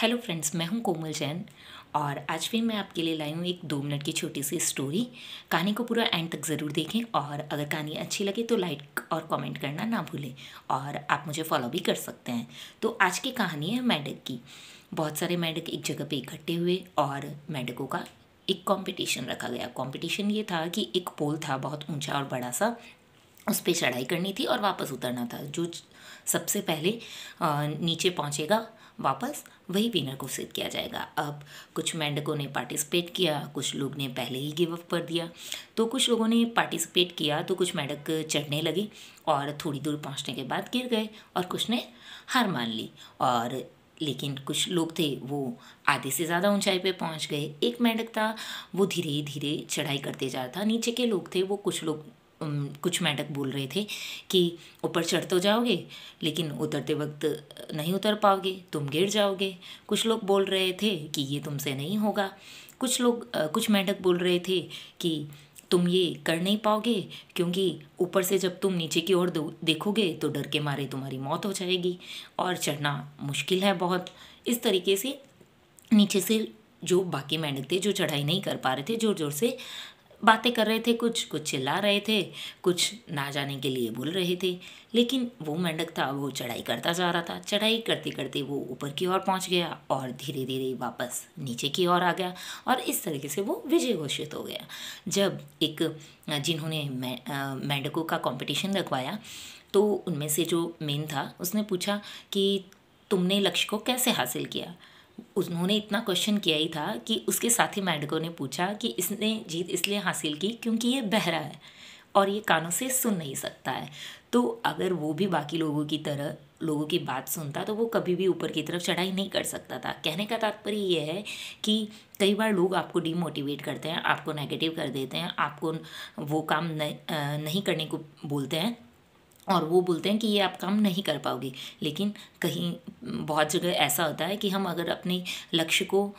Hello friends मैं हूँ कोमल जैन और आज फिर मैं आपके लिए लाई हूँ एक दो मिनट की छोटी सी स्टोरी कहानी को पूरा एंड तक ज़रूर देखें और अगर कहानी अच्छी लगे तो लाइक और कमेंट करना ना भूलें और आप मुझे फॉलो भी कर सकते हैं। तो आज की कहानी है मेढक की। बहुत सारे मेढक एक जगह पे इकट्ठे हुए और मेढकों का एक कंपटीशन रखा गया। कंपटीशन ये था कि एक पोल था बहुत ऊँचा और बड़ा सा, उस पर चढ़ाई करनी थी और वापस उतरना था। जो सबसे पहले नीचे पहुंचेगा वापस वही विनर घोषित किया जाएगा। अब कुछ मेंढकों ने पार्टिसिपेट किया, कुछ लोग ने पहले ही गिव अप कर दिया। तो कुछ लोगों ने पार्टिसिपेट किया तो कुछ मेंढक चढ़ने लगे और थोड़ी दूर पहुँचने के बाद गिर गए और कुछ ने हार मान ली। और लेकिन कुछ लोग थे, वो आधे से ज़्यादा ऊंचाई पे पहुँच गए। एक मेंढक था, वो धीरे धीरे चढ़ाई करते जा रहा था। नीचे के लोग थे, वो कुछ लोग कुछ मेंढक बोल रहे थे कि ऊपर चढ़ तो जाओगे, लेकिन उतरते वक्त नहीं उतर पाओगे, तुम गिर जाओगे। कुछ लोग बोल रहे थे कि ये तुमसे नहीं होगा। कुछ लोग कुछ मेंढक बोल रहे थे कि तुम ये कर नहीं पाओगे, क्योंकि ऊपर से जब तुम नीचे की ओर देखोगे तो डर के मारे तुम्हारी मौत हो जाएगी। और चढ़ना मुश्किल है बहुत। इस तरीके से नीचे से जो बाकी मेंढक थे, जो चढ़ाई नहीं कर पा रहे थे ज़ोर ज़ोर से बातें कर रहे थे, कुछ कुछ चिल्ला रहे थे, कुछ ना जाने के लिए बोल रहे थे। लेकिन वो मेंढक था, वो चढ़ाई करता जा रहा था। चढ़ाई करते करते वो ऊपर की ओर पहुँच गया और धीरे धीरे वापस नीचे की ओर आ गया और इस तरीके से वो विजय घोषित हो गया। जब एक, जिन्होंने मेंढकों का कंपटीशन रखवाया तो उनमें से जो मेन था, उसने पूछा कि तुमने लक्ष्य को कैसे हासिल किया? उन्होंने इतना क्वेश्चन किया ही था कि उसके साथी मेंढकों ने पूछा कि इसने जीत इसलिए हासिल की क्योंकि ये बहरा है और ये कानों से सुन नहीं सकता है। तो अगर वो भी बाकी लोगों की तरह, लोगों की बात सुनता तो वो कभी भी ऊपर की तरफ़ चढ़ाई नहीं कर सकता था। कहने का तात्पर्य ये है कि कई बार लोग आपको डिमोटिवेट करते हैं, आपको नेगेटिव कर देते हैं, आपको वो काम नहीं करने को बोलते हैं। और वो बोलते हैं कि ये आप काम नहीं कर पाओगे। लेकिन कहीं बहुत जगह ऐसा होता है कि हम अगर अपने लक्ष्य को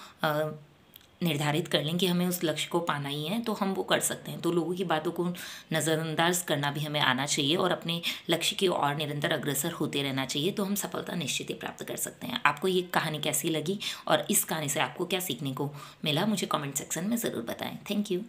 निर्धारित कर लें कि हमें उस लक्ष्य को पाना ही है तो हम वो कर सकते हैं। तो लोगों की बातों को नज़रअंदाज करना भी हमें आना चाहिए और अपने लक्ष्य की ओर निरंतर अग्रसर होते रहना चाहिए तो हम सफलता निश्चित ही प्राप्त कर सकते हैं। आपको ये कहानी कैसी लगी और इस कहानी से आपको क्या सीखने को मिला, मुझे कमेंट सेक्शन में ज़रूर बताएँ। Thank you.